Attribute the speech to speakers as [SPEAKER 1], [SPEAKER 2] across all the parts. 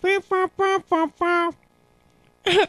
[SPEAKER 1] Beep, boop, boop, boop, boop.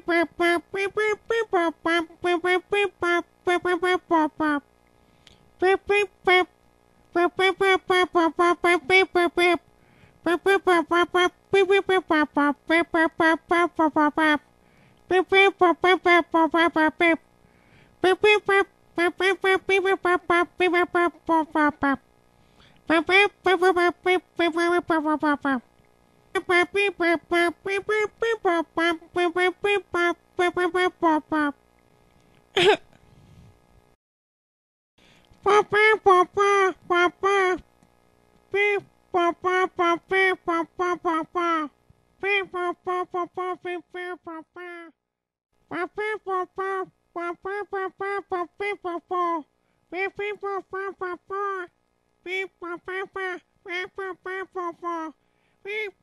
[SPEAKER 1] Papa, Pop, pop, pop. Beep,